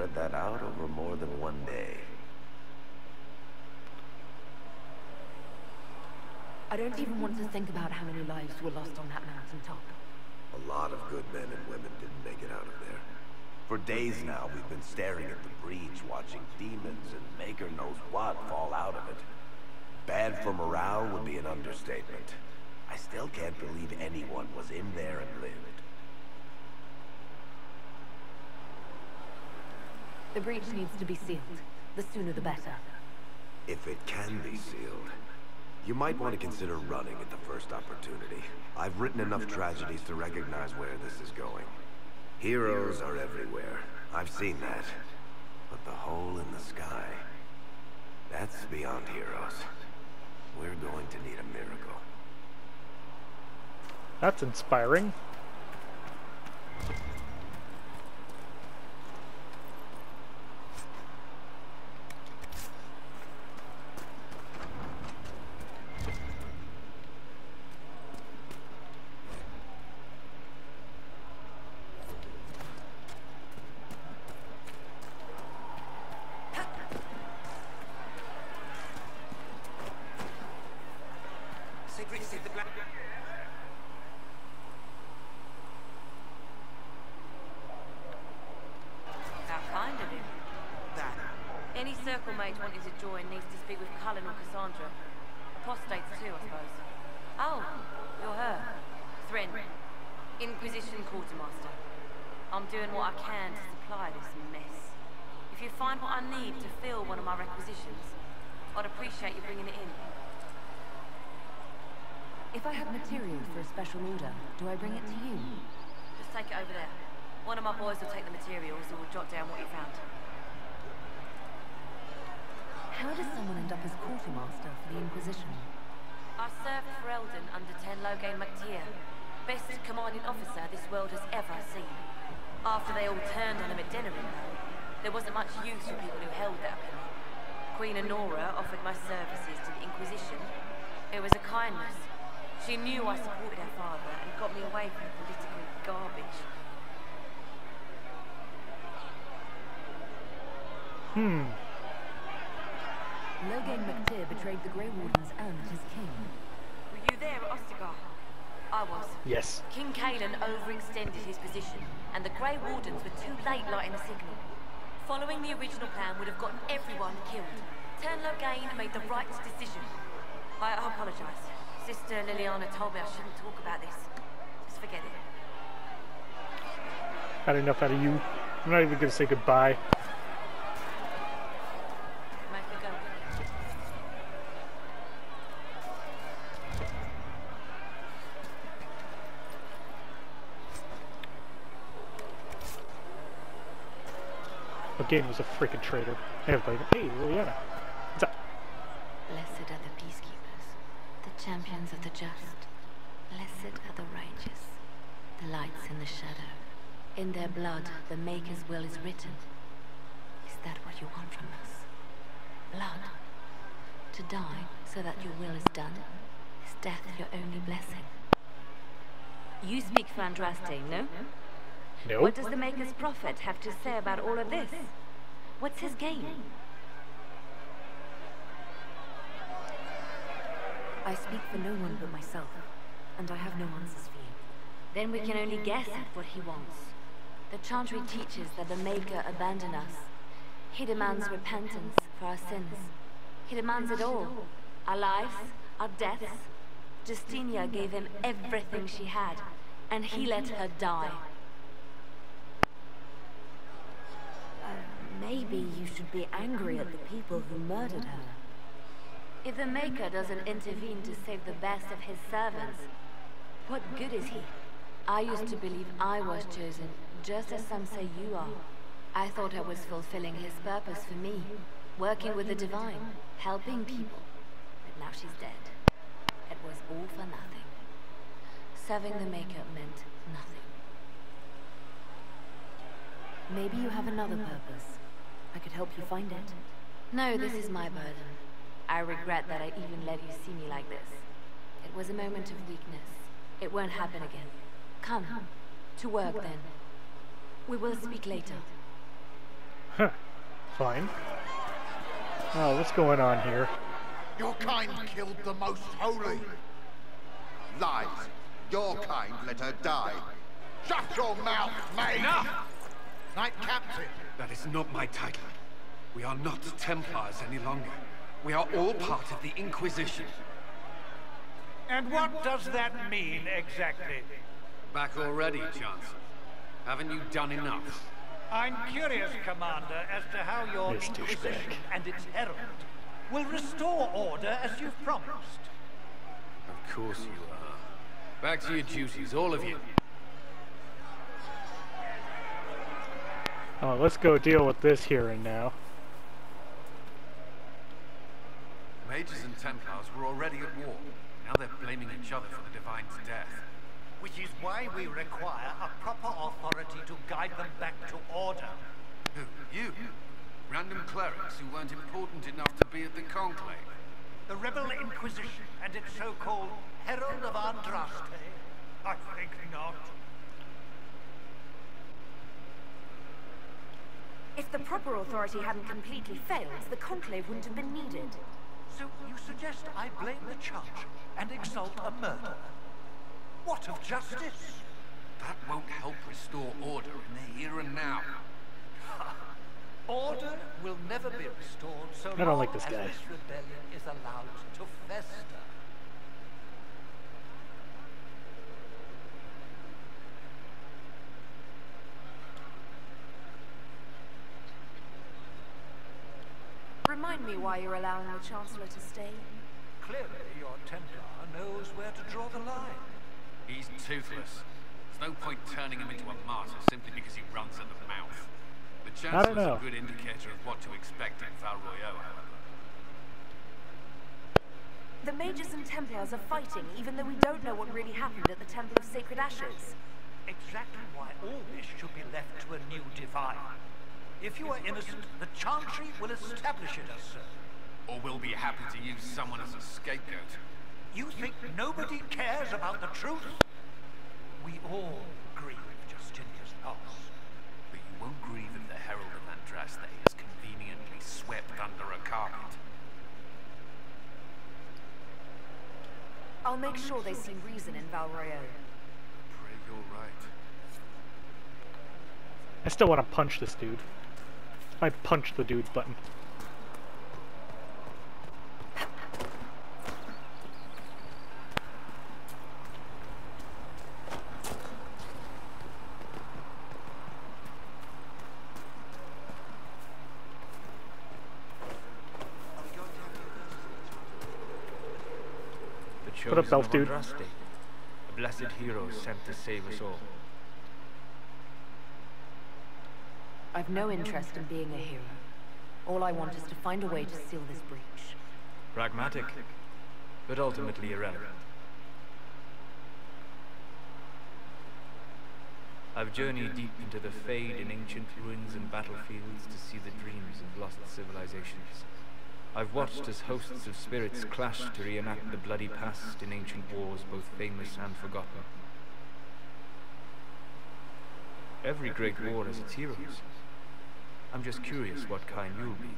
spread that out over more than one day. I don't even want to think about how many lives were lost on that mountaintop. A lot of good men and women didn't make it out of there. For days now, we've been staring at the breach, watching demons and maker knows what fall out of it. Bad for morale would be an understatement. I still can't believe anyone was in there and lived. The breach needs to be sealed. The sooner the better. If it can be sealed, you might want to consider running at the first opportunity. I've written enough tragedies to recognize where this is going. Heroes are everywhere. I've seen that. But the hole in the sky, that's beyond heroes. We're going to need a miracle. That's inspiring. How kind of him. That. Any mate wanting to join needs to speak with Cullen or Cassandra. Apostates too, I suppose. Oh, you're her. Threnn. Inquisition Quartermaster. I'm doing what I can to supply this mess. If you find what I need to fill one of my requisitions, I'd appreciate you bringing it in. If I have material for a special order, do I bring it to you? Just take it over there. One of my boys will take the materials and will jot down what you found. How does someone end up as quartermaster for the Inquisition? I served Ferelden under Teyrn Loghain Mac Tir, best commanding officer this world has ever seen. After they all turned on him at Denerim, though, there wasn't much use for people who held that opinion. Queen Anora offered my services to the Inquisition. It was a kindness. She knew I supported her father and got me away from political garbage. Hmm. Loghain Mac Tir betrayed the Grey Wardens and his king. Were you there at Ostagar? I was. Yes. King Cailan overextended his position, and the Grey Wardens were too late lighting a signal. Following the original plan would have gotten everyone killed. Teyrn Loghain made the right decision. I apologize. Sister Leliana told me I shouldn't talk about this. Just forget it. Had enough out of you. I'm not even gonna say goodbye. Make her go. Again was a freaking traitor. Everybody. Hey, Leliana. What's up? Blessed are the peacekeepers, the champions of the just. Blessed are the righteous, the lights in the shadow. In their blood, the Maker's will is written. Is that what you want from us? Blood. To die so that your will is done? Is death your only blessing? You speak for Andraste, no? Nope. What does the Maker's Prophet have to say about all of this? What's his game? I speak for no one but myself, and I have no answers for you. Then we can only guess at what he wants. The Chantry teaches that the Maker abandoned us. He demands repentance for our sins. He demands it all. Our lives, our deaths. Justinia gave him everything she had, and he let her die. Maybe you should be angry at the people who murdered her. If the Maker doesn't intervene to save the best of his servants, what good is he? I used to believe I was chosen, just as some say you are. I thought I was fulfilling his purpose for me, working with the divine, helping people. But now she's dead. It was all for nothing. Serving the Maker meant nothing. Maybe you have another purpose. I could help you find it. No, this is my burden. I regret that I even let you see me like this. It was a moment of weakness. It won't happen again. Come. To work then. We will speak later. Huh. Fine. Oh, what's going on here? Your kind killed the most holy. Lies. Your kind let her die. Shut your mouth, maid! Enough! Knight Captain! That is not my title. We are not Templars any longer. We are all part of the Inquisition. And what does that mean, exactly? Back already, Chancellor. Haven't you done enough? I'm curious, Commander, as to how your This Inquisition and its herald will restore order as you've promised. Of course you are. Back to your duties, all of you. Oh, let's go deal with this hearing now. Mages and Templars were already at war. Now they're blaming each other for the Divine's death. Which is why we require a proper authority to guide them back to order. Who? You? Random clerics who weren't important enough to be at the Conclave. The Rebel Inquisition and its so-called Herald of Andraste? I think not. If the proper authority hadn't completely failed, the Conclave wouldn't have been needed. So you suggest I blame the church and exalt a murder? What of justice? That won't help restore order in the here and now. Order will never be restored so I don't long like this as guy. this rebellion is Remind me why you're allowing the Chancellor to stay. Clearly, your Templar knows where to draw the line. He's toothless. There's no point turning him into a martyr simply because he runs at the mouth. The I don't Chancellor's a good indicator of what to expect in Val Royeaux, however. The Mages and Templars are fighting, even though we don't know what really happened at the Temple of Sacred Ashes. Exactly why all this should be left to a new divine. If you are innocent, the Chantry will establish it as so. Or we'll be happy to use someone as a scapegoat. You think nobody cares about the truth? We all grieve Justinia's loss. But you won't grieve if the Herald of Andraste is conveniently swept under a carpet. I'll make sure they see reason in Val Royeaux. Pray you're right. I still want to punch this dude. I punch the dude button. The What up, chosen elf dude? A blessed hero sent to save us all. I've no interest in being a hero. All I want is to find a way to seal this breach. Pragmatic, but ultimately irrelevant. I've journeyed deep into the fade in ancient ruins and battlefields to see the dreams of lost civilizations. I've watched as hosts of spirits clash to reenact the bloody past in ancient wars both famous and forgotten. Every great war has its heroes. I'm just curious what kind you'll be.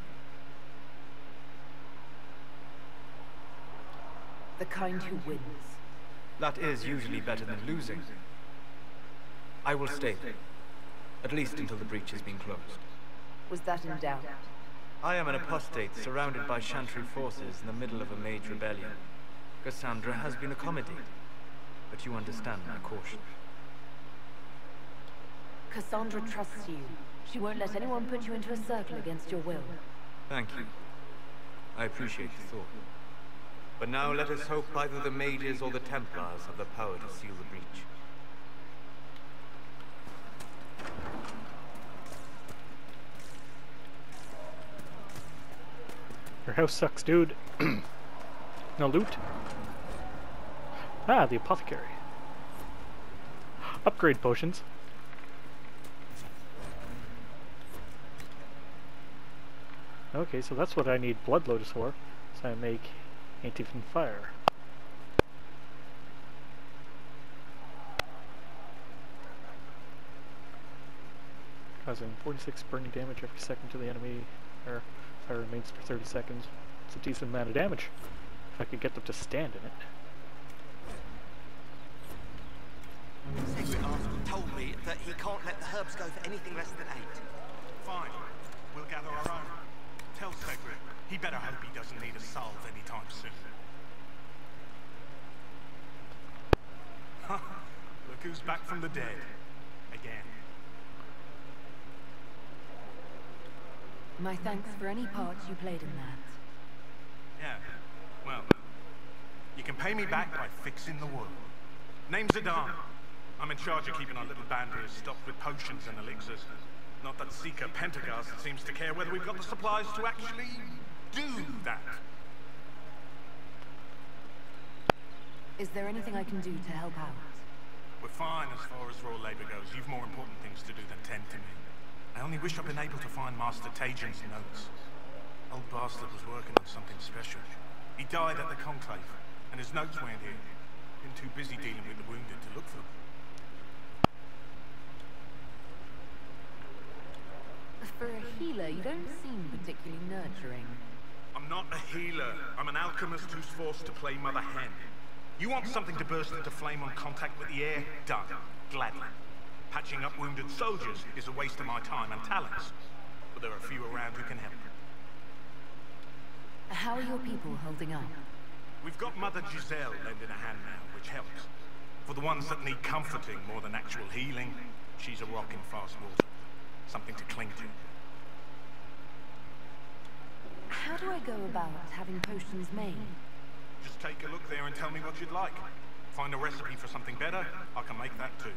The kind who wins. That is usually better than losing. I will stay, at least until the breach has been closed. Was that in doubt? I am an apostate surrounded by Chantry forces in the middle of a mage rebellion. Cassandra has been accommodated, but you understand my caution. Cassandra trusts you. She won't let anyone put you into a circle against your will. Thank you. I appreciate the thought. But now let us hope either the mages or the Templars have the power to seal the breach. Your house sucks, dude. no loot? Ah, the apothecary. Upgrade potions. Okay, so that's what I need Blood Lotus for. So I make Antivan Fire. causing 46 burning damage every second to the enemy, or fire remains for 30 seconds. It's a decent amount of damage. If I could get them to stand in it. Seggrit Arthur told me that he can't let the herbs go for anything less than eight. Fine. We'll gather our own. Tell Seggrit, he better hope he doesn't need a solve anytime soon. Look who's back from the dead. Again. My thanks for any part you played in that. Yeah. Well, you can pay me back by fixing the wood. Name's Zidane. I'm in charge of keeping our little band here stocked with potions and elixirs. Not that Seeker Pentaghast seems to care whether we've got the supplies to actually do that. Is there anything I can do to help out? We're fine as far as raw labor goes. You've more important things to do than tend to me. I only wish I'd been able to find Master Tajin's notes. Old bastard was working on something special. He died at the Conclave, and his notes weren't here. Been too busy dealing with the wounded to look for them. For a healer, you don't seem particularly nurturing. I'm not a healer. I'm an alchemist who's forced to play Mother Hen. You want something to burst into flame on contact with the air? Done. Gladly. Patching up wounded soldiers is a waste of my time and talents. But there are a few around who can help. How are your people holding up? We've got Mother Giselle lending a hand now, which helps. For the ones that need comforting more than actual healing, she's a rock in fast water. Something to cling to. How do I go about having potions made? Just take a look there and tell me what you'd like. Find a recipe for something better, I can make that too.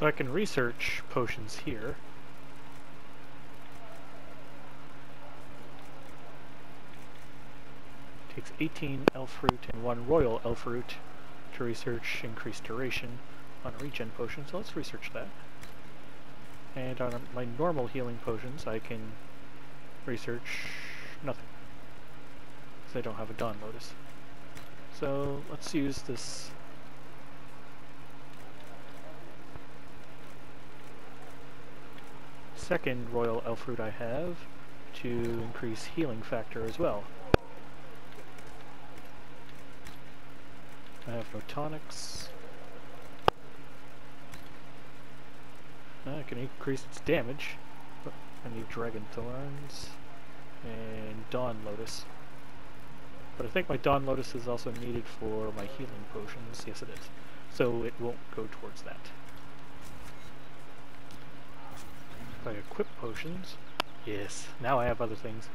So I can research potions here. Takes 18 elf root and 1 royal elf root to research increased duration on a regen potion, so let's research that. And on my normal healing potions I can research nothing. Because I don't have a Dawn Lotus. So let's use this second royal elf root I have to increase healing factor as well. I have no tonics. I can increase its damage. I need Dragon Thorns and Dawn Lotus. But I think my Dawn Lotus is also needed for my healing potions. Yes, it is. So it won't go towards that. If I equip potions, yes, now I have other things.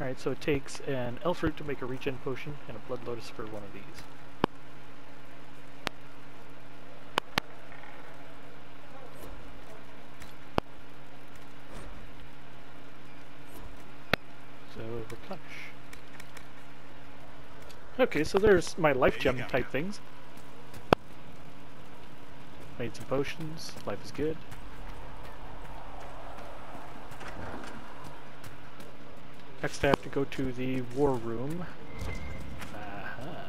Alright, so it takes an elf root to make a regen potion and a blood lotus for one of these. So replenish. Okay, so there's my life gem type things. Made some potions, life is good. Next I have to go to the war room. Aha.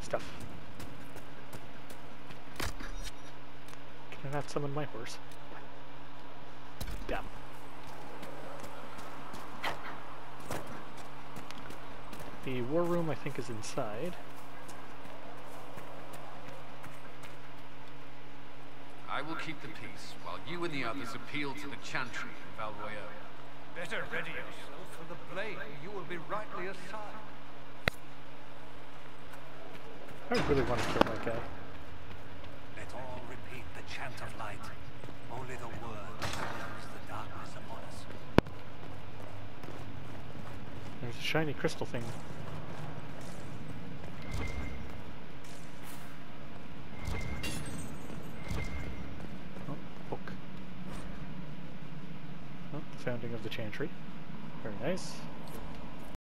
Stuff. Can I not summon my horse? Damn. The war room I think is inside. Will keep the peace, while you and the others appeal to the Chantry in Val Royeaux. Better ready yourself for the blade. You will be rightly assigned. I really want to kill that guy. Let all repeat the chant of light. Only the word dispels the darkness upon us. There's a shiny crystal thing. Oh, book. Oh, the founding of the Chantry. Guys.